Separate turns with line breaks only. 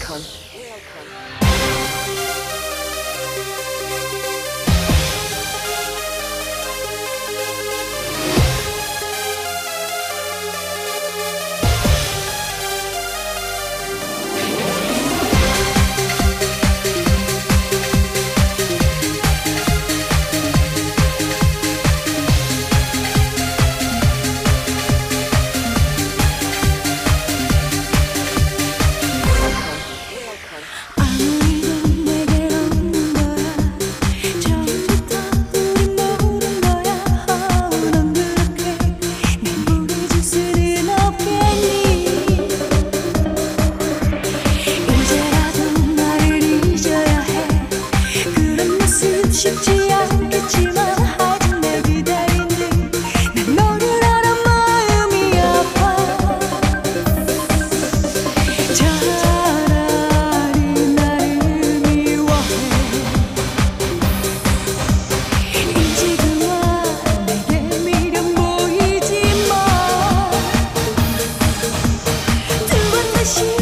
icon. wish you